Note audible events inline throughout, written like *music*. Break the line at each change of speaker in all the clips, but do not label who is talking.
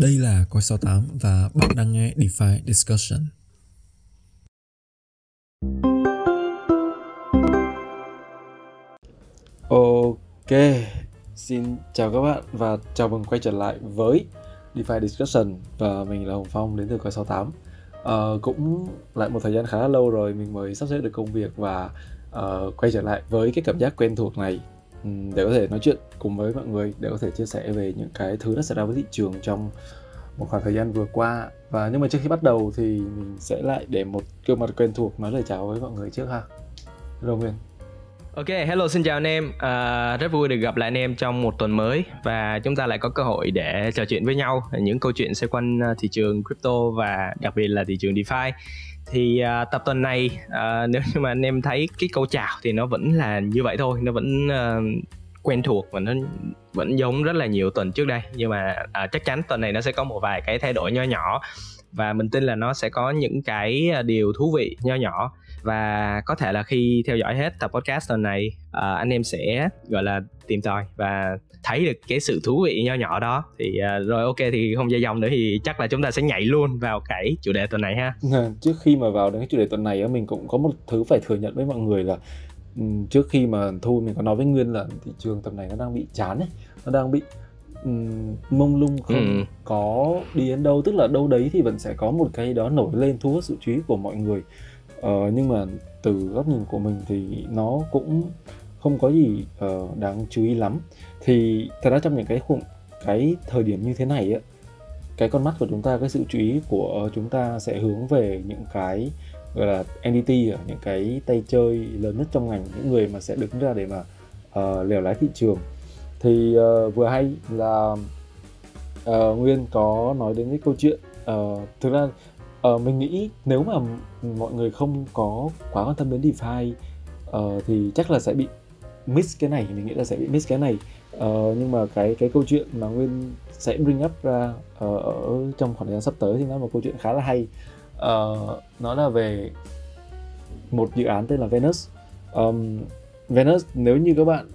Đây là Coi 68 và bạn đang nghe DeFi Discussion.
Ok, xin chào các bạn và chào mừng quay trở lại với DeFi Discussion và mình là Hồng Phong đến từ Coi 68. Uh, ờ, cũng lại một thời gian khá là lâu rồi mình mới sắp xếp được công việc và uh, quay trở lại với cái cảm giác quen thuộc này Ừ, để có thể nói chuyện cùng với mọi người để có thể chia sẻ về những cái thứ đã xảy ra với thị trường trong một khoảng thời gian vừa qua và nhưng mà trước khi bắt đầu thì mình sẽ lại để một gương mặt quen thuộc nói lời chào với mọi người trước ha hello Nguyên
Ok, hello xin chào anh em. À, rất vui được gặp lại anh em trong một tuần mới và chúng ta lại có cơ hội để trò chuyện với nhau những câu chuyện xoay quanh à, thị trường crypto và đặc biệt là thị trường DeFi. Thì uh, tập tuần này uh, *laughs* nếu như mà anh em thấy cái câu chào thì nó vẫn là như vậy thôi, nó vẫn uh, quen thuộc và nó vẫn giống rất là nhiều tuần trước đây. Nhưng mà uh, chắc chắn tuần này nó sẽ có một vài cái thay đổi nho nhỏ. Và mình tin là nó sẽ có những cái điều thú vị nho nhỏ và có thể là khi theo dõi hết tập podcast tuần này uh, anh em sẽ gọi là tìm tòi và thấy được cái sự thú vị nho nhỏ đó. Thì uh, rồi ok thì không dài dòng nữa thì chắc là chúng ta sẽ nhảy luôn vào cái chủ đề tuần này ha.
Trước khi mà vào đến cái chủ đề tuần này mình cũng có một thứ phải thừa nhận với mọi người là trước khi mà thu mình có nói với nguyên là thị trường tầm này nó đang bị chán ấy nó đang bị um, mông lung không ừ. có đi đến đâu tức là đâu đấy thì vẫn sẽ có một cái đó nổi lên thu hút sự chú ý của mọi người ờ, nhưng mà từ góc nhìn của mình thì nó cũng không có gì uh, đáng chú ý lắm. Thì thật ra trong những cái khủng cái thời điểm như thế này á cái con mắt của chúng ta cái sự chú ý của chúng ta sẽ hướng về những cái gọi là NDT à, những cái tay chơi lớn nhất trong ngành những người mà sẽ đứng ra để mà uh, lèo lái thị trường. Thì uh, vừa hay là uh, Nguyên có nói đến cái câu chuyện uh, thực ra uh, mình nghĩ nếu mà mọi người không có quá quan tâm đến DeFi uh, thì chắc là sẽ bị miss cái này mình nghĩ là sẽ bị miss cái này. Uh, nhưng mà cái cái câu chuyện mà Nguyên sẽ bring up ra uh, ở trong khoảng thời gian sắp tới thì nó là một câu chuyện khá là hay. Uh, nó là về một dự án tên là Venus. Um, Venus nếu như các bạn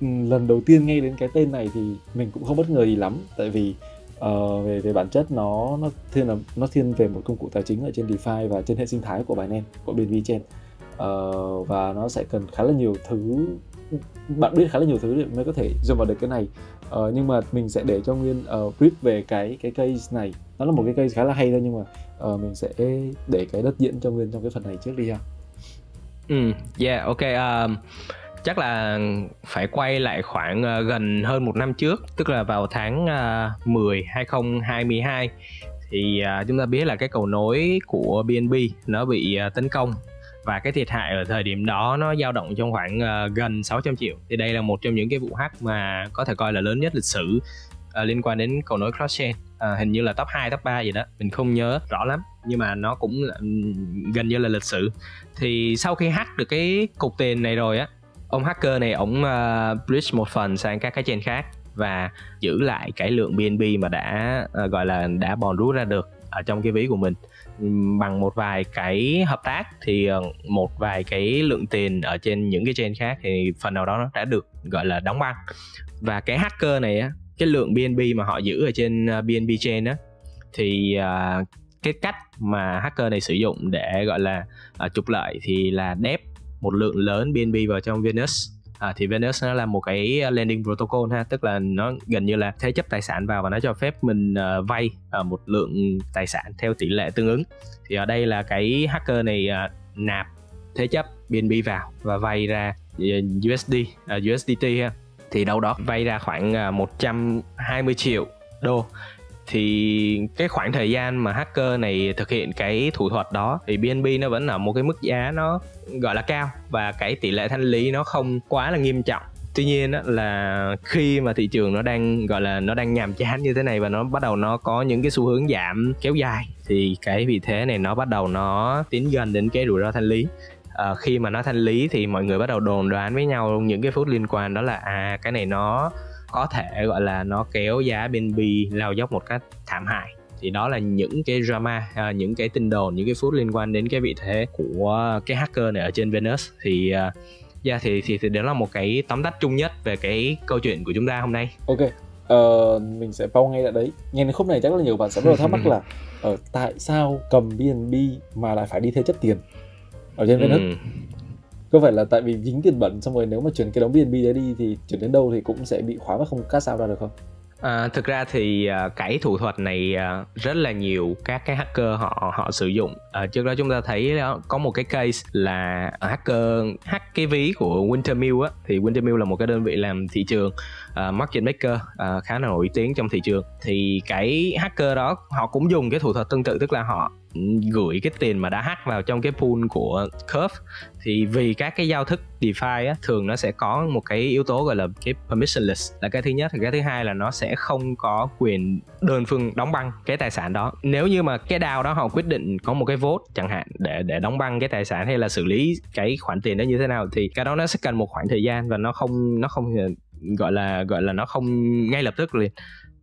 lần đầu tiên nghe đến cái tên này thì mình cũng không bất ngờ gì lắm tại vì uh, về về bản chất nó nó thiên là nó thiên về một công cụ tài chính ở trên DeFi và trên hệ sinh thái của Binance của bên VeChain. Uh, và nó sẽ cần khá là nhiều thứ bạn biết khá là nhiều thứ để mới có thể dùng vào được cái này. Uh, nhưng mà mình sẽ để cho nguyên uh, brief về cái cái case này. Nó là một cái case khá là hay thôi nhưng mà uh, mình sẽ để cái đất diễn cho nguyên trong cái phần này trước đi ha.
Ừ yeah ok um, chắc là phải quay lại khoảng uh, gần hơn một năm trước tức là vào tháng uh, 10 2022 thì uh, chúng ta biết là cái cầu nối của BNB nó bị uh, tấn công và cái thiệt hại ở thời điểm đó nó dao động trong khoảng uh, gần 600 triệu. Thì đây là một trong những cái vụ hack mà có thể coi là lớn nhất lịch sử uh, liên quan đến cầu nối crosschain. Uh, hình như là top 2, top 3 gì đó mình không nhớ rõ lắm nhưng mà nó cũng là, gần như là lịch sử. Thì sau khi hack được cái cục tiền này rồi á ông hacker này ổng ờ, uh, bridge một phần sang các cái chain khác và giữ lại cái lượng BNB mà đã uh, gọi là đã bòn rút ra được ở trong cái ví của mình. Bằng một vài cái hợp tác thì ờ, một vài cái lượng tiền ở trên những cái chain khác thì phần nào đó nó đã được gọi là đóng băng. Và cái hacker này á cái lượng BNB mà họ giữ ở trên BNB chain á thì cái cách mà hacker này sử dụng để gọi là trục lợi thì là đép một lượng lớn BNB vào trong Venus. À, thì Venus nó là một cái lending protocol ha tức là nó gần như là thế chấp tài sản vào và nó cho phép mình uh, vay uh, một lượng tài sản theo tỷ lệ tương ứng. Thì ở đây là cái hacker này uh, nạp thế chấp BNB vào và vay ra USD uh, USDT ha. Thì đâu đó vay ra khoảng uh, 120 triệu đô thì cái khoảng thời gian mà hacker này thực hiện cái thủ thuật đó thì BNB nó vẫn ở một cái mức giá nó gọi là cao và cái tỷ lệ thanh lý nó không quá là nghiêm trọng. Tuy nhiên á, là khi mà thị trường nó đang gọi là nó đang nhàm chán như thế này và nó bắt đầu nó có những cái xu hướng giảm kéo dài thì cái vị thế này nó bắt đầu nó tiến gần đến cái rủi ro thanh lý. À, khi mà nó thanh lý thì mọi người bắt đầu đồn đoán với nhau những cái phút liên quan đó là à cái này nó có thể gọi là nó kéo giá BNB lao dốc một cách thảm hại. Thì đó là những cái drama uh, những cái tin đồn những cái phút liên quan đến cái vị thế của cái hacker này ở trên Venus. Thì uh, yeah, thì, thì thì đó là một cái tóm tắt chung nhất về cái câu chuyện của chúng ta hôm nay.
Ok uh, mình sẽ pause ngay tại đấy. Nghe đến khúc này chắc là nhiều bạn sẽ bắt đầu thắc mắc là uh, *laughs* tại sao cầm BNB mà lại phải đi thế chấp tiền ở trên Venus? Ừ có phải là tại vì dính tiền bẩn xong rồi nếu mà chuyển cái đống BNB đấy đi thì chuyển đến đâu thì cũng sẽ bị khóa và không cắt sao ra được không
À, thực ra thì à, uh, cái thủ thuật này uh, rất là nhiều các cái hacker họ họ sử dụng. Uh, trước đó chúng ta thấy đó, có một cái case là hacker hack cái ví của Wintermill á, thì Wintermill là một cái đơn vị làm thị trường uh, market maker uh, khá là nổi tiếng trong thị trường. Thì cái hacker đó họ cũng dùng cái thủ thuật tương tự tức là họ gửi cái tiền mà đã hack vào trong cái pool của Curve thì vì các cái giao thức DeFi á, thường nó sẽ có một cái yếu tố gọi là cái permissionless là cái thứ nhất. Cái thứ hai là nó sẽ không có quyền đơn phương đóng băng cái tài sản đó. Nếu như mà cái DAO đó họ quyết định có một cái vote chẳng hạn để để đóng băng cái tài sản hay là xử lý cái khoản tiền đó như thế nào thì cái đó nó sẽ cần một khoảng thời gian và nó không nó không gọi là gọi là nó không ngay lập tức liền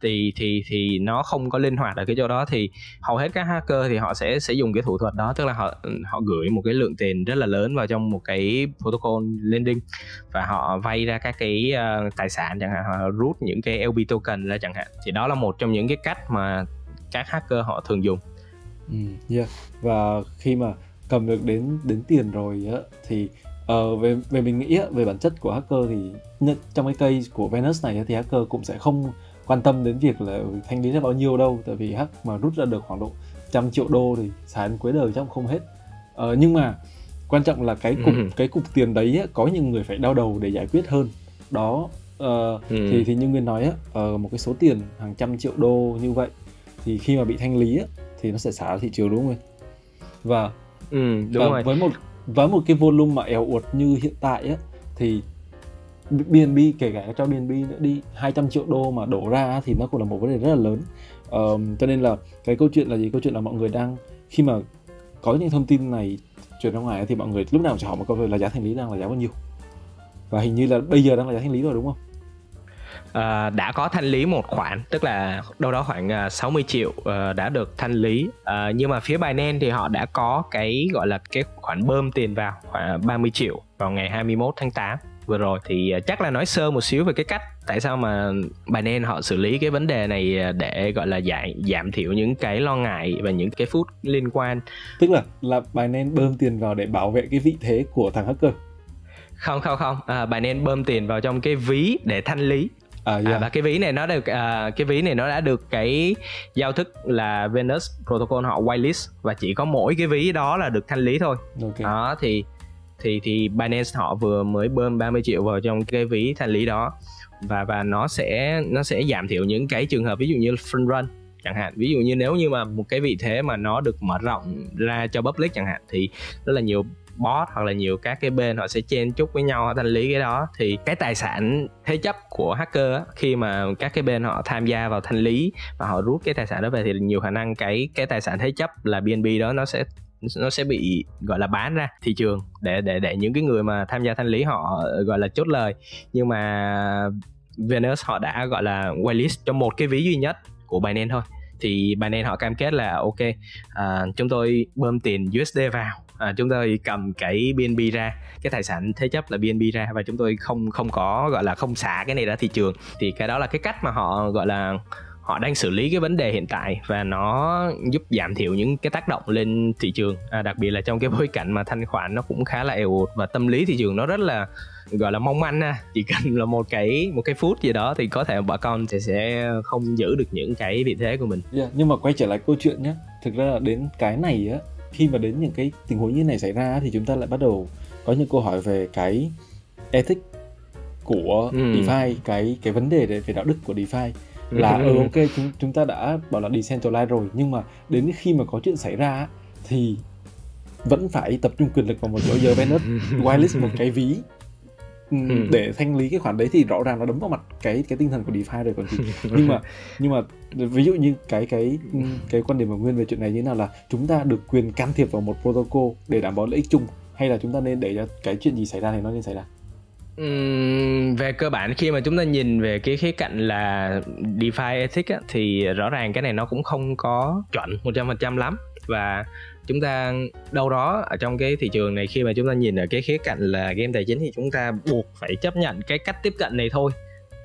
thì thì thì nó không có linh hoạt ở cái chỗ đó thì hầu hết các hacker thì họ sẽ sẽ dùng cái thủ thuật đó tức là họ ừ, họ gửi một cái lượng tiền rất là lớn vào trong một cái protocol lending và họ vay ra các cái uh, tài sản chẳng hạn họ rút những cái LB token ra chẳng hạn thì đó là một trong những cái cách mà các hacker họ thường dùng.
Ừ, yeah. Và khi mà cầm được đến đến tiền rồi á thì uh, về về mình nghĩ á, về bản chất của hacker thì trong cái case của Venus này thì hacker cũng sẽ không quan tâm đến việc là thanh lý ra bao nhiêu đâu tại vì hắc mà rút ra được khoảng độ trăm triệu đô thì xài đến cuối đời chắc không hết ờ, nhưng mà quan trọng là cái cục ừ. cái cục tiền đấy á, có những người phải đau đầu để giải quyết hơn đó uh, ừ. thì thì như nguyên nói á, uh, một cái số tiền hàng trăm triệu đô như vậy thì khi mà bị thanh lý á, thì nó sẽ xả ra thị trường đúng không nguyên và
ừ, đúng và rồi.
với một với một cái volume mà eo uột như hiện tại á thì BNB kể cả cho BNB nữa đi 200 triệu đô mà đổ ra thì nó cũng là một vấn đề rất là lớn. Um, cho nên là cái câu chuyện là gì? Câu chuyện là mọi người đang khi mà có những thông tin này truyền ra ngoài thì mọi người lúc nào chỉ hỏi một câu là giá thành lý đang là giá bao nhiêu. Và hình như là bây giờ đang là giá thanh lý rồi đúng không?
À, đã có thanh lý một khoản tức là đâu đó khoảng à, 60 triệu uh, đã được thanh lý. Uh, nhưng mà phía Binance thì họ đã có cái gọi là cái khoản bơm tiền vào khoảng 30 triệu vào ngày 21 tháng 8 vừa rồi thì à, chắc là nói sơ một xíu về cái cách tại sao mà Binance họ xử lý cái vấn đề này à, để gọi là giảm giảm thiểu những cái lo ngại và những cái phút liên quan.
Tức là là Binance bơm tiền vào để bảo vệ cái vị thế của thằng hacker?
Không không không. À, Binance bơm tiền vào trong cái ví để thanh lý. À, yeah. à, và cái ví này nó được à, cái ví này nó đã được cái giao thức là Venus protocol họ whitelist và chỉ có mỗi cái ví đó là được thanh lý thôi. Okay. đó thì thì thì Binance họ vừa mới bơm 30 triệu vào trong cái ví thanh lý đó. Và và nó sẽ nó sẽ giảm thiểu những cái trường hợp ví dụ như front run chẳng hạn. Ví dụ như nếu như mà một cái vị thế mà nó được mở rộng ra cho public chẳng hạn thì rất là nhiều bot hoặc là nhiều các cái bên họ sẽ chen chúc với nhau họ thanh lý cái đó. Thì cái tài sản thế chấp của hacker á, khi mà các cái bên họ tham gia vào thanh lý và họ rút cái tài sản đó về thì nhiều khả năng cái cái tài sản thế chấp là BNB đó nó sẽ nó sẽ bị gọi là bán ra thị trường để để để những cái người mà tham gia thanh lý họ ờ, gọi là chốt lời. Nhưng mà Venus họ đã gọi là whitelist cho một cái ví duy nhất của Binance thôi. Thì Binance họ cam kết là ok à, chúng tôi bơm tiền USD vào. À, chúng tôi cầm cái BNB ra cái tài sản thế chấp là BNB ra và chúng tôi không không có gọi là không xả cái này ra thị trường. Thì cái đó là cái cách mà họ gọi là họ đang xử lý cái vấn đề hiện tại và nó giúp giảm thiểu những cái tác động lên thị trường. À, đặc biệt là trong cái bối cảnh mà thanh khoản nó cũng khá là eo và tâm lý thị trường nó rất là gọi là mong manh à chỉ cần là một cái một cái phút gì đó thì có thể bà con sẽ sẽ không giữ được những cái vị thế của mình.
Yeah, nhưng mà quay trở lại câu chuyện nhé thực ra là đến cái này á khi mà đến những cái tình huống như này xảy ra thì chúng ta lại bắt đầu có những câu hỏi về cái ethic của ừ. DeFi cái cái vấn đề về đạo đức của DeFi là ừ ok chúng chúng ta đã bảo là decentralize rồi nhưng mà đến khi mà có chuyện xảy ra thì vẫn phải tập trung quyền lực vào một chỗ giờ Venus *laughs* whitelist một cái ví. Ừ. để thanh lý cái khoản đấy thì rõ ràng nó đấm vào mặt cái cái tinh thần của DeFi rồi còn gì. Nhưng mà *laughs* nhưng mà ví dụ như cái cái cái quan điểm của nguyên về chuyện này như nào là chúng ta được quyền can thiệp vào một protocol để đảm bảo lợi ích chung hay là chúng ta nên để cho cái chuyện gì xảy ra thì nó nên xảy ra
Uhm, về cơ bản khi mà chúng ta nhìn về cái khía cạnh là DeFi ethics á, thì rõ ràng cái này nó cũng không có chuẩn 100% lắm. Và chúng ta đâu đó ở trong cái thị trường này khi mà chúng ta nhìn ở cái khía cạnh là game tài chính thì chúng ta buộc phải chấp nhận cái cách tiếp cận này thôi.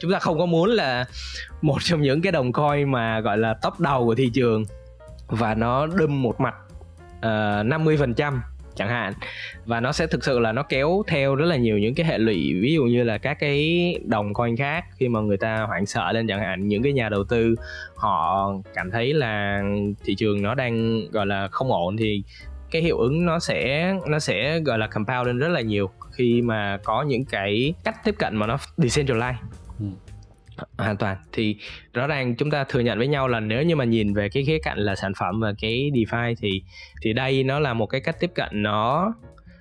Chúng ta không có muốn là một trong những cái đồng coin mà gọi là top đầu của thị trường và nó đâm một mặt ờ, uh, 50% chẳng hạn. Và nó sẽ thực sự là nó kéo theo rất là nhiều những cái hệ lụy, ví dụ như là các cái đồng coin khác khi mà người ta hoảng sợ lên chẳng hạn. Những cái nhà đầu tư, họ cảm thấy là thị trường nó đang, gọi là, không ổn thì cái hiệu ứng nó sẽ nó sẽ, gọi là, compound lên rất là nhiều khi mà có những cái cách tiếp cận mà nó decentralized. Ừ hoàn toàn. Thì rõ ràng chúng ta thừa nhận với nhau là nếu như mà nhìn về cái khía cạnh là sản phẩm và cái DeFi thì thì đây nó là một cái cách tiếp cận nó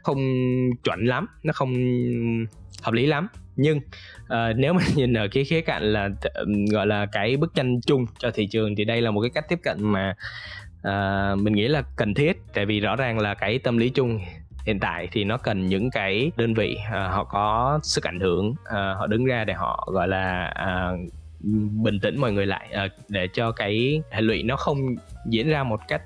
không chuẩn lắm nó không hợp lý lắm. Nhưng uh, nếu mà *laughs* nhìn ở cái khía cạnh là gọi là cái bức tranh chung cho thị trường thì đây là một cái cách tiếp cận mà uh, mình nghĩ là cần thiết. Tại vì rõ ràng là cái tâm lý chung hiện tại thì nó cần những cái đơn vị uh, họ có sức ảnh hưởng uh, họ đứng ra để họ gọi là uh, bình tĩnh mọi người lại uh, để cho cái hệ lụy nó không diễn ra một cách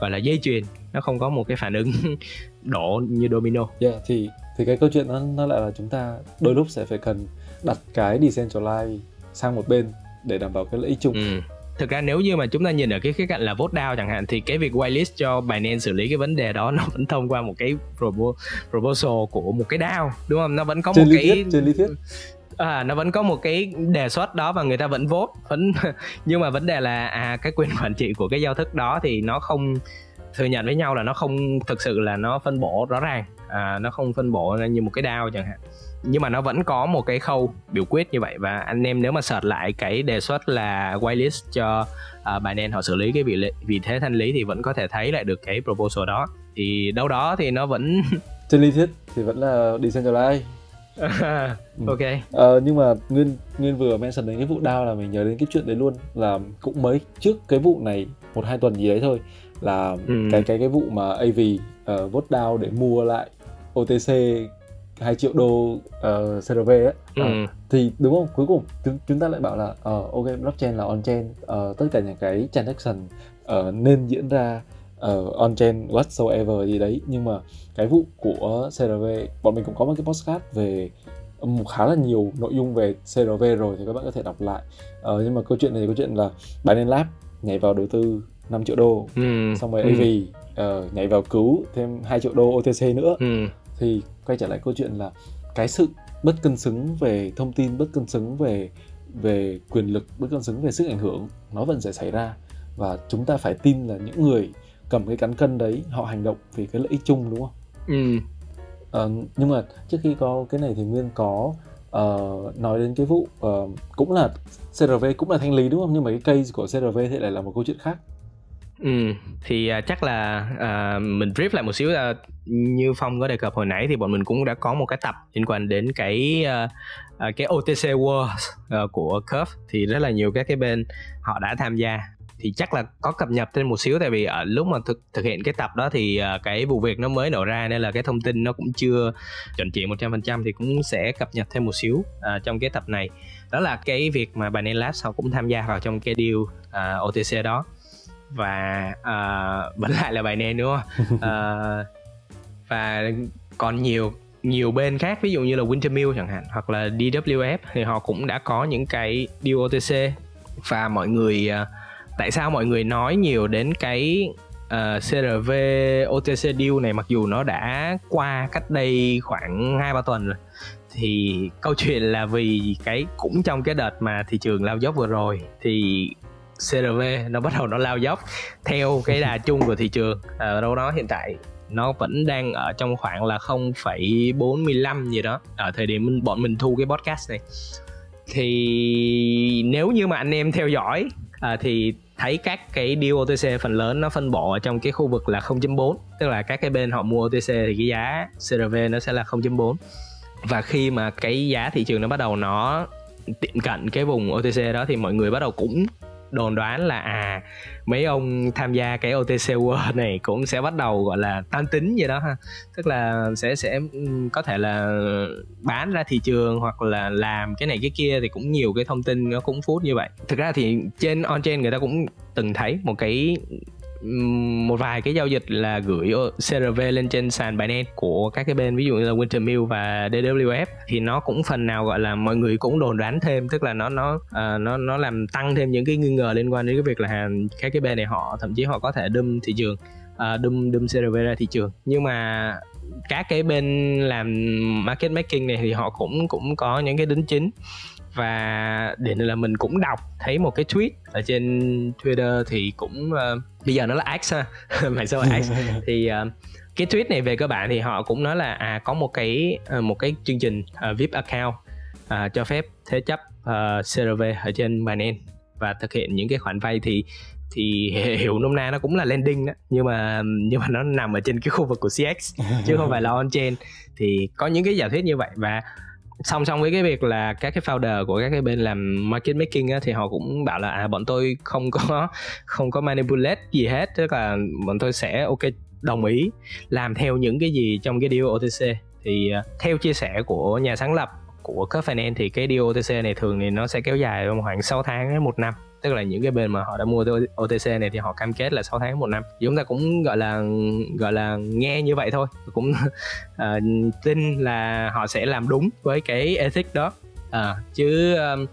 gọi là dây chuyền nó không có một cái phản ứng *laughs* đổ như domino.
Yeah, thì thì cái câu chuyện nó nó lại là chúng ta đôi lúc sẽ phải cần đặt cái decentralize sang một bên để đảm bảo cái lợi ích chung. Ừ
thực ra nếu như mà chúng ta nhìn ở cái khía cạnh là vote down chẳng hạn thì cái việc whitelist cho Binance xử lý cái vấn đề đó *laughs* nó vẫn thông qua một cái proposal của một cái DAO đúng không? Nó vẫn có
trên
một cái
thuyết, trên lý thuyết.
À, nó vẫn có một cái đề xuất đó và người ta vẫn vote vẫn *laughs* nhưng mà vấn đề là à cái quyền quản trị của cái giao thức đó thì nó không thừa nhận với nhau là nó không thực sự là nó phân bổ rõ ràng à, nó không phân bổ như một cái DAO chẳng hạn. Nhưng mà nó vẫn có một cái khâu biểu quyết như vậy. Và anh em nếu mà search lại cái đề xuất là whitelist cho uh, Binance họ xử lý cái vị vị thế thanh lý thì vẫn có thể thấy lại được cái proposal đó. Thì đâu đó thì nó vẫn *laughs*
trên lý thuyết thì vẫn là decentralized *laughs*
ok.
Ờ, nhưng mà nguyên nguyên vừa mention đến cái vụ đao là mình nhớ đến cái chuyện đấy luôn. Là cũng mới trước cái vụ này một hai tuần gì đấy thôi. Là ừ. cái cái cái vụ mà AV uh, vote down để mua lại OTC 2 triệu đô uh, ờ, CRV ấy ừ. uh, thì đúng không cuối cùng chúng, chúng ta lại bảo là uh, ok blockchain là on chain uh, tất cả những cái transaction uh, nên diễn ra uh, on chain whatsoever gì đấy nhưng mà cái vụ của CRV bọn mình cũng có một cái postcard về um, khá là nhiều nội dung về CRV rồi thì các bạn có thể đọc lại uh, nhưng mà câu chuyện này thì câu chuyện là Binance Lab nhảy vào đầu tư 5 triệu đô ừ. xong rồi ừ. AV uh, nhảy vào cứu thêm 2 triệu đô OTC nữa ừ thì quay trở lại câu chuyện là cái sự bất cân xứng về thông tin bất cân xứng về về quyền lực bất cân xứng về sức ảnh hưởng nó vẫn sẽ xảy ra và chúng ta phải tin là những người cầm cái cán cân đấy họ hành động vì cái lợi ích chung đúng không? Ừ. À, nhưng mà trước khi có cái này thì nguyên có uh, nói đến cái vụ uh, cũng là CRV cũng là thanh lý đúng không? Nhưng mà cái case của CRV thì lại là một câu chuyện khác.
Ừ, thì uh, chắc là uh, mình brief lại một xíu uh, như Phong có đề cập hồi nãy thì bọn mình cũng đã có một cái tập liên quan đến cái uh, uh, cái OTC Wars uh, của Curve. Thì rất là nhiều các cái bên họ đã tham gia. Thì chắc là có cập nhật thêm một xíu tại vì ở lúc mà thực thực hiện cái tập đó thì uh, cái vụ việc nó mới nổ ra nên là cái thông tin nó cũng chưa chuẩn chỉ 100% thì cũng sẽ cập nhật thêm một xíu uh, trong cái tập này. Đó là cái việc mà Binance Labs họ cũng tham gia vào trong cái deal uh, OTC đó và uh, vẫn lại là bài nền đúng không uh, và còn nhiều nhiều bên khác ví dụ như là Wintermill chẳng hạn hoặc là DWF thì họ cũng đã có những cái deal OTC và mọi người uh, tại sao mọi người nói nhiều đến cái uh, CRV OTC deal này mặc dù nó đã qua cách đây khoảng hai ba tuần rồi thì câu chuyện là vì cái cũng trong cái đợt mà thị trường lao dốc vừa rồi thì CRV nó bắt đầu nó lao dốc theo cái đà chung của thị trường. À, đâu đó hiện tại nó vẫn đang ở trong khoảng là 0,45 gì đó. Ở thời điểm mình, bọn mình thu cái podcast này. Thì nếu như mà anh em theo dõi à, thì thấy các cái deal OTC phần lớn nó phân bổ ở trong cái khu vực là 0.4 tức là các cái bên họ mua OTC thì cái giá CRV nó sẽ là 0.4 và khi mà cái giá thị trường nó bắt đầu nó tiệm cận cái vùng OTC đó thì mọi người bắt đầu cũng đồn đoán là à mấy ông tham gia cái OTC World *laughs* này cũng sẽ bắt đầu, gọi là, tan tính vậy đó ha. Tức là sẽ sẽ có thể là bán ra thị trường hoặc là làm cái này cái kia thì cũng nhiều cái thông tin nó cũng phút như vậy. Thực ra thì trên, on chain người ta cũng từng thấy một cái một vài cái giao dịch là gửi CRV lên trên sàn Binance của các cái bên ví dụ như là Wintermill và DWF thì nó cũng phần nào gọi là mọi người cũng đồn đoán thêm tức là nó nó uh, nó nó làm tăng thêm những cái nghi ngờ liên quan đến cái việc là các cái bên này họ thậm chí họ có thể đâm thị trường uh, đâm đâm CRV ra thị trường. Nhưng mà các cái bên làm market making này thì họ cũng cũng có những cái đính chính. Và để là mình cũng đọc thấy một cái tweet ở trên Twitter thì cũng uh, bây giờ nó là X ha. *laughs* Mạng xã hội X *laughs* thì uh, cái tweet này về cơ bản thì họ cũng nói là à có một cái uh, một cái chương trình uh, VIP account uh, cho phép thế chấp uh, CRV ở trên Binance và thực hiện những cái khoản vay thì thì *laughs* hiểu nôm na nó cũng là lending đó. Nhưng mà nhưng mà nó nằm ở trên cái khu vực của CX chứ không phải là on chain. Thì có những cái giả thuyết như vậy và song song với cái việc là các cái founder của các cái bên làm market making á, thì họ cũng bảo là à, bọn tôi không có không có manipulate gì hết tức là bọn tôi sẽ ok đồng ý làm theo những cái gì trong cái deal OTC thì uh, theo chia sẻ của nhà sáng lập của Cup Finance thì cái deal OTC này thường thì nó sẽ kéo dài khoảng 6 tháng đến một năm tức là những cái bên mà họ đã mua OTC này thì họ cam kết là 6 tháng một năm. Chúng ta cũng gọi là gọi là nghe như vậy thôi. Cũng uh, *laughs* tin là họ sẽ làm đúng với cái ethic đó. À, chứ um,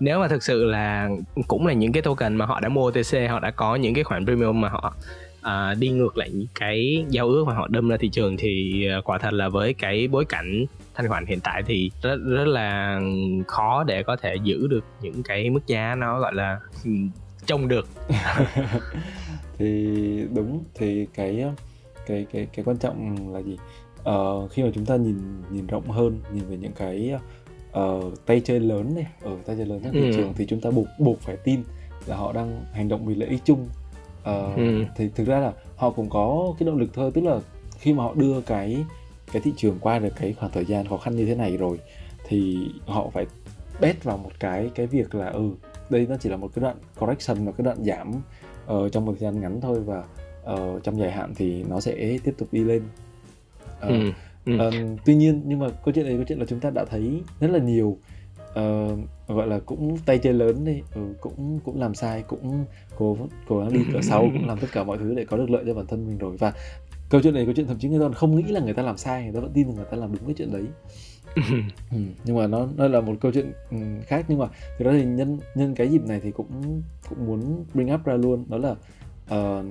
nếu mà thực sự là cũng là những cái token mà họ đã mua OTC họ đã có những cái khoản premium mà họ à, đi ngược lại những cái giao ước mà họ đâm ra thị trường thì uh, quả thật là với cái bối cảnh thanh khoản hiện tại thì rất rất là khó để có thể giữ được những cái mức giá nó gọi là ừ, trông được *laughs*
thì đúng thì cái cái cái cái quan trọng là gì uh, khi mà chúng ta nhìn nhìn rộng hơn nhìn về những cái uh, tay chơi lớn này ở tay chơi lớn trong thị ừ. trường thì chúng ta buộc buộc phải tin là họ đang hành động vì lợi ích chung uh, ừ. thì thực ra là họ cũng có cái động lực thôi tức là khi mà họ đưa cái cái thị trường qua được cái khoảng thời gian khó khăn như thế này rồi thì họ phải bet vào một cái cái việc là ừ đây nó chỉ là một cái đoạn correction một cái đoạn giảm uh, trong một thời gian ngắn thôi và uh, trong dài hạn thì nó sẽ tiếp tục đi lên uh, ừ. Ừ. Uh, tuy nhiên nhưng mà câu chuyện này câu chuyện là chúng ta đã thấy rất là nhiều uh, gọi là cũng tay chơi lớn đi ừ, cũng cũng làm sai cũng cố cố gắng đi cửa sau cũng làm tất cả mọi thứ để có được lợi cho bản thân mình rồi và câu chuyện này câu chuyện thậm chí người ta không nghĩ là người ta làm sai người ta vẫn tin là người ta làm đúng cái chuyện đấy. *laughs* Ừ, nhưng mà nó nó là một câu chuyện ừ, khác. Nhưng mà thực ra thì nhân nhân cái dịp này thì cũng cũng muốn bring up ra luôn. Đó là uh,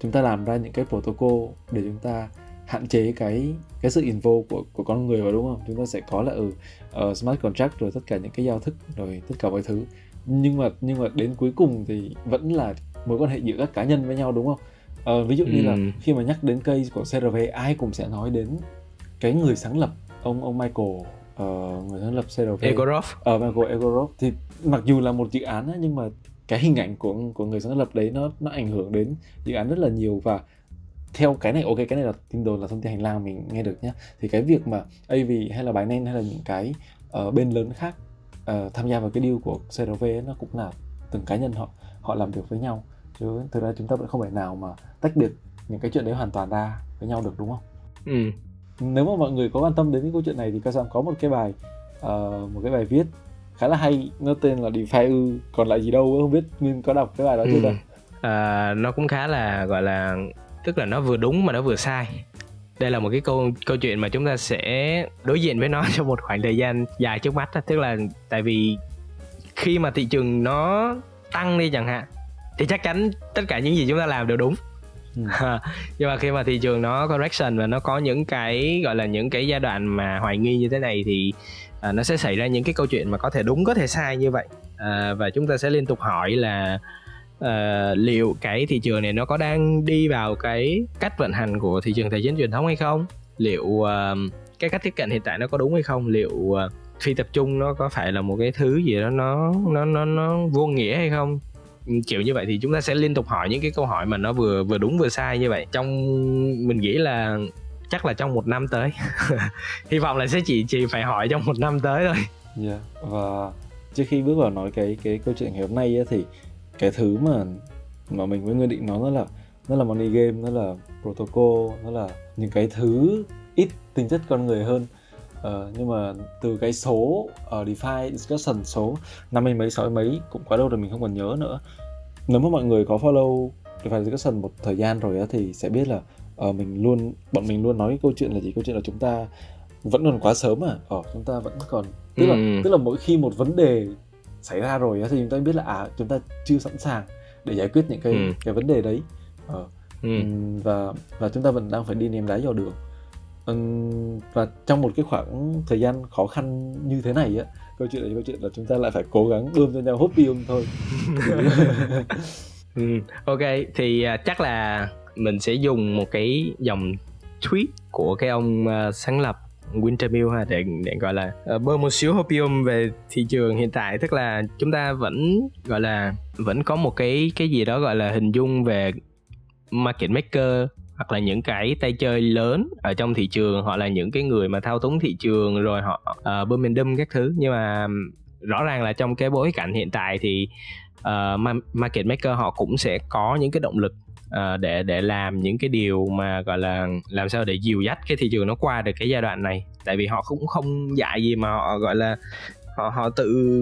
chúng ta làm ra những cái protocol để chúng ta hạn chế cái cái sự involve của của con người vào đúng không? Chúng ta sẽ có là ừ uh, smart contract rồi tất cả những cái giao thức rồi tất cả mọi thứ. Nhưng mà nhưng mà đến cuối cùng thì vẫn là mối quan hệ giữa các cá nhân với nhau đúng không uh, ví dụ như ừ. là khi mà nhắc đến case của CRV ai cũng sẽ nói đến cái người sáng lập ông ông Michael uh, người sáng lập CRV
Egorov.
Ở uh, Michael Egorov. Thì mặc dù là một dự án ấy, nhưng mà cái hình ảnh của của người sáng lập đấy nó nó ảnh hưởng đến dự án rất là nhiều. Và theo cái này ok cái này là tin đồn là thông tin hành lang mình nghe được nhé thì cái việc mà AV hay là Binance hay là những cái uh, bên lớn khác uh, tham gia vào cái deal của CRV ấy, nó cũng là từng cá nhân họ họ làm việc với nhau chứ thực ra chúng ta vẫn không thể nào mà tách biệt những cái chuyện đấy hoàn toàn ra với nhau được đúng không? Ừ. Nếu mà mọi người có quan tâm đến cái câu chuyện này thì Kazam có một cái bài uh, một cái bài viết khá là hay nó tên là DeFi ư còn lại gì đâu không biết Nguyên có đọc cái bài đó ừ. chưa?
À, nó cũng khá là gọi là tức là nó vừa đúng mà nó vừa sai đây là một cái câu câu chuyện mà chúng ta sẽ đối diện với nó *laughs* trong một khoảng thời gian dài trước mắt tức là tại vì khi mà thị trường nó tăng đi chẳng hạn thì chắc chắn tất cả những gì chúng ta làm đều đúng. Ừ. *laughs* nhưng mà khi mà thị trường nó correction và nó có những cái gọi là những cái giai đoạn mà hoài nghi như thế này thì à, nó sẽ xảy ra những cái câu chuyện mà có thể đúng có thể sai như vậy. À, và chúng ta sẽ liên tục hỏi là uh, liệu cái thị trường này nó có đang đi vào cái cách vận hành của thị trường tài chính truyền thống hay không? Liệu uh, cái cách tiếp cận hiện tại nó có đúng hay không? Liệu uh, phi tập trung nó có phải là một cái thứ gì đó nó nó nó nó vô nghĩa hay không kiểu như vậy thì chúng ta sẽ liên tục hỏi những cái câu hỏi mà nó vừa vừa đúng vừa sai như vậy. Trong mình nghĩ là chắc là trong một năm tới. *laughs* Hy vọng là sẽ chỉ chỉ phải hỏi trong một năm tới thôi.
Yeah. Và trước khi bước vào nói cái cái câu chuyện ngày hôm nay ấy, thì cái thứ mà mà mình với nguyên định nói đó là nó là money game nó là protocol nó là những cái thứ ít tính chất con người hơn uh, nhưng mà từ cái số ở uh, DeFi discussion số năm mươi mấy sáu mấy cũng quá lâu rồi mình không còn nhớ nữa nếu mà mọi người có follow DeFi discussion một thời gian rồi thì sẽ biết là uh, mình luôn bọn mình luôn nói cái câu chuyện là gì câu chuyện là chúng ta vẫn còn quá sớm à ờ chúng ta vẫn còn tức là
Ừ.
tức là mỗi khi một vấn đề xảy ra rồi thì chúng ta biết là à chúng ta chưa sẵn sàng để giải quyết những cái
Ừ.
cái vấn đề đấy ờ
ừ.
Và và chúng ta vẫn đang phải đi ném đá vào đường và trong một cái khoảng thời gian khó khăn như thế này á câu chuyện là câu chuyện là chúng ta lại phải cố gắng bơm cho nhau hopium thôi. *laughs*
Ừ, ok thì à, chắc là mình sẽ dùng một cái dòng tweet của cái ông à, sáng lập Wintermill ha để để gọi là uh, bơm một xíu hopium về thị trường hiện tại. Tức là chúng ta vẫn gọi là vẫn có một cái cái gì đó gọi là hình dung về market maker hoặc là những cái tay chơi lớn ở trong thị trường hoặc là những cái người mà thao túng thị trường rồi họ ờ, uh, đâm các thứ. Nhưng mà rõ ràng là trong cái bối cảnh hiện tại thì uh, market maker họ cũng sẽ có những cái động lực uh, để để làm những cái điều mà gọi là làm sao để dìu dắt cái thị trường nó qua được cái giai đoạn này. Tại vì họ cũng không dạy gì mà họ gọi là họ họ tự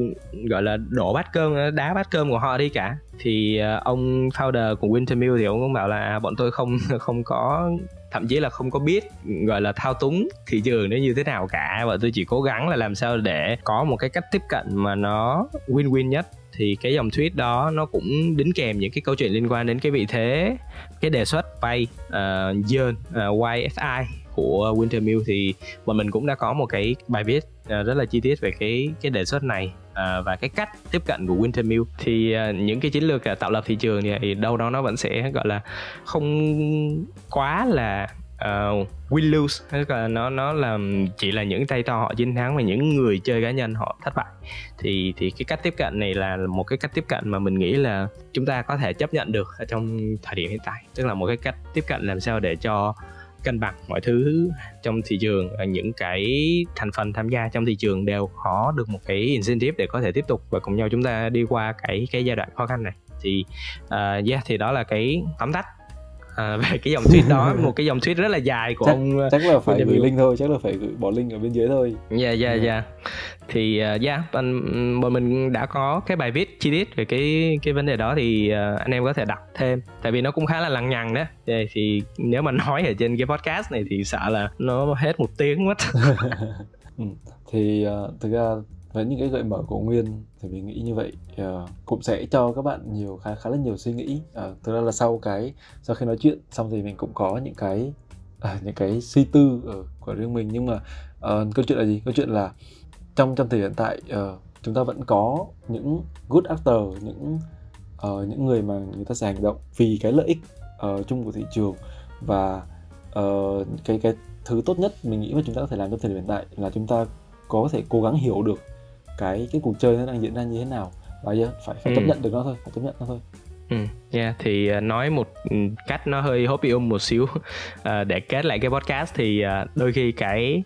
gọi là đổ bát cơm đá bát cơm của họ đi cả. Thì uh, ông founder của Wintermill thì ông cũng bảo là bọn tôi không *laughs* không có thậm chí là không có biết gọi là thao túng thị trường nó như thế nào cả. Và tôi chỉ cố gắng là làm sao để có một cái cách tiếp cận mà nó win-win nhất. Thì cái dòng tweet đó nó cũng đính kèm những cái câu chuyện liên quan đến cái vị thế cái đề xuất vay uh, ờ, yearn uh, ờ, YSI của Wintermill thì bọn mình cũng đã có một cái bài viết à, rất là chi tiết về cái cái đề xuất này à, và cái cách tiếp cận của Wintermill thì à, những cái chiến lược tạo lập thị trường thì đâu đó nó vẫn sẽ gọi là không quá là uh, win lose tức là nó nó là chỉ là những tay to họ chiến thắng và những người chơi cá nhân họ thất bại. Thì thì cái cách tiếp cận này là một cái cách tiếp cận mà mình nghĩ là chúng ta có thể chấp nhận được ở trong thời điểm hiện tại. Tức là một cái cách tiếp cận làm sao để cho cân bằng mọi thứ trong thị trường à, những cái thành phần tham gia trong thị trường đều có được một cái incentive để có thể tiếp tục và cùng nhau chúng ta đi qua cái cái giai đoạn khó khăn này. Thì uh, yeah thì đó là cái tóm tắt à, về cái dòng tweet đó một cái dòng tweet rất là dài của
chắc,
ông ờ,
chắc là phải gửi link thôi chắc là phải gửi bỏ link ở bên dưới thôi.
Dạ dạ dạ. thì uh, yeah bọn, bọn mình đã có cái bài viết chi tiết về cái cái vấn đề đó thì uh, anh em có thể đọc thêm. Tại vì nó cũng khá là lằng nhằng đó. Thì, thì nếu mà *laughs* nói ở trên cái podcast này thì sợ là nó hết một tiếng mất. *laughs*
Ừ. thì uh, thực ra với những cái gợi mở của Nguyên thì mình nghĩ như vậy. Uh, cũng sẽ cho các bạn nhiều khá khá là nhiều suy nghĩ. Uh, thực ra là sau cái sau khi nói chuyện xong thì mình cũng có những cái uh, những cái suy tư ở của riêng mình. Nhưng mà uh, câu chuyện là gì? Câu chuyện là trong trong thời hiện tại uh, chúng ta vẫn có những good actor những uh, những người mà người ta sẽ hành động vì cái lợi ích uh, chung của thị trường. Và uh, cái cái thứ tốt nhất mình nghĩ mà chúng ta có thể làm trong thời điểm hiện tại là chúng ta có thể cố gắng hiểu được cái cái cuộc chơi nó đang diễn ra như thế nào. Và yeah, phải phải
Ừ.
chấp nhận được nó thôi phải chấp nhận nó thôi.
Ừ, yeah, thì uh, nói một ừ, cách nó hơi hopium một xíu. Uh, *laughs* để kết lại cái podcast thì uh, đôi khi cái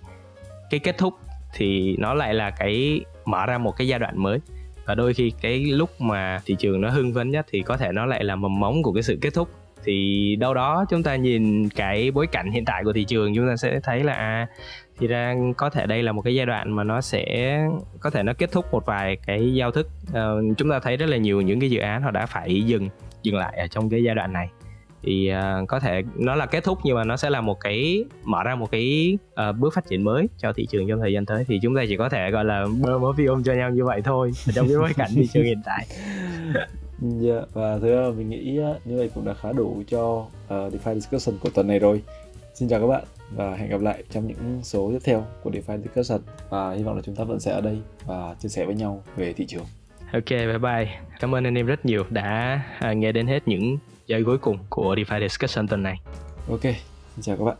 cái kết thúc thì nó lại là cái mở ra một cái giai đoạn mới. Và đôi khi cái lúc mà thị trường nó hưng phấn nhất thì có thể nó lại là mầm móng của cái sự kết thúc. Thì đâu đó chúng ta nhìn cái bối cảnh hiện tại của thị trường chúng ta sẽ thấy là à, thì ra có thể đây là một cái giai đoạn mà nó sẽ có thể nó kết thúc một vài cái giao thức. Ờ, chúng ta thấy rất là nhiều những cái dự án họ đã phải dừng dừng lại ở trong cái giai đoạn này. Thì uh, có thể nó là kết thúc nhưng mà nó sẽ là một cái mở ra một cái uh, bước phát triển mới cho thị trường trong thời gian tới. Thì chúng ta chỉ có thể gọi là bơm ôm cho nhau như vậy thôi trong cái bối cảnh thị trường hiện tại.
Yeah. *laughs* Dạ, và thứ mình nghĩ như vậy cũng đã khá đủ cho uh, DeFi discussion của tuần này rồi. Xin chào các bạn và hẹn gặp lại trong những số tiếp theo của DeFi discussion và hy vọng là chúng ta vẫn sẽ ở đây và chia sẻ với nhau về thị trường.
Ok bye bye. Cảm ơn anh em rất nhiều đã uh, nghe đến hết những giây cuối cùng của DeFi discussion tuần này.
Ok xin chào các bạn